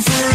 for